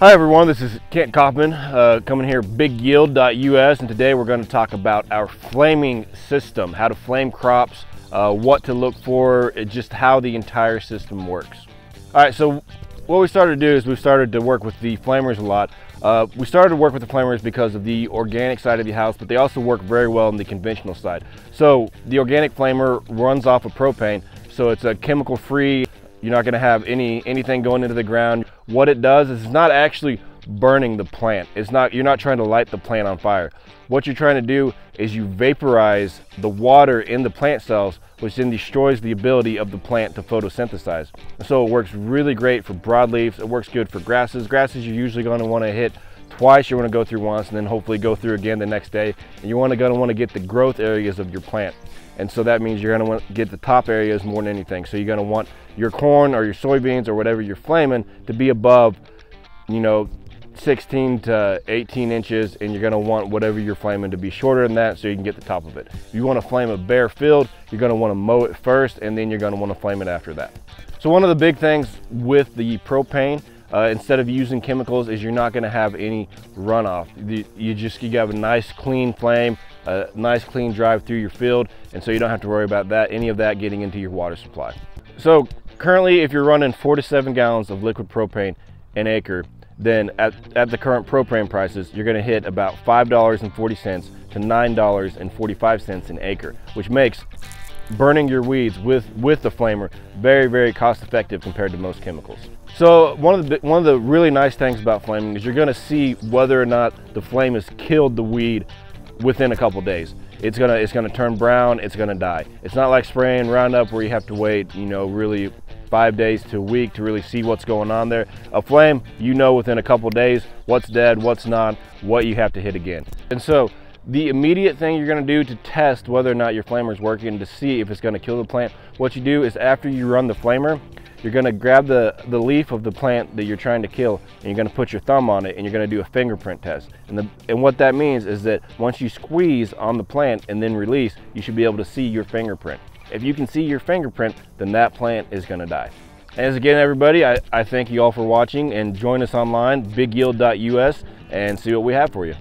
Hi everyone, this is Kent Kaufman uh, coming here bigyield.us and today we're going to talk about our flaming system, how to flame crops, uh, what to look for, just how the entire system works. All right, so what we started to do is we started to work with the flamers a lot. Uh, we started to work with the flamers because of the organic side of the house, but they also work very well on the conventional side. So the organic flamer runs off of propane, so it's a chemical free. You're not gonna have any anything going into the ground. What it does is it's not actually burning the plant. It's not, you're not trying to light the plant on fire. What you're trying to do is you vaporize the water in the plant cells, which then destroys the ability of the plant to photosynthesize. So it works really great for broadleafs. It works good for grasses. Grasses you're usually gonna to want to hit twice. You're gonna go through once and then hopefully go through again the next day. And you want to, gonna want to get the growth areas of your plant. And so that means you're gonna want to get the top areas more than anything. So you're gonna want your corn or your soybeans or whatever you're flaming to be above, you know, 16 to 18 inches and you're going to want whatever you're flaming to be shorter than that so you can get the top of it. If you want to flame a bare field, you're going to want to mow it first and then you're going to want to flame it after that. So one of the big things with the propane uh, instead of using chemicals is you're not going to have any runoff. You, you just you have a nice clean flame, a nice clean drive through your field and so you don't have to worry about that, any of that getting into your water supply. So currently if you're running four to seven gallons of liquid propane an acre, then at, at the current propane prices, you're gonna hit about $5.40 to $9.45 an acre, which makes burning your weeds with, with the flamer very, very cost effective compared to most chemicals. So one of the one of the really nice things about flaming is you're going to see whether or not the flame has killed the weed within a couple days. It's gonna it's gonna turn brown. It's gonna die. It's not like spraying Roundup where you have to wait, you know, really five days to a week to really see what's going on there. A flame, you know within a couple days what's dead, what's not, what you have to hit again. And so the immediate thing you're gonna do to test whether or not your flamer is working to see if it's gonna kill the plant, what you do is after you run the flamer, you're gonna grab the, the leaf of the plant that you're trying to kill and you're gonna put your thumb on it and you're gonna do a fingerprint test. And, the, and what that means is that once you squeeze on the plant and then release, you should be able to see your fingerprint. If you can see your fingerprint, then that plant is gonna die. As again, everybody, I, I thank you all for watching and join us online, bigyield.us, and see what we have for you.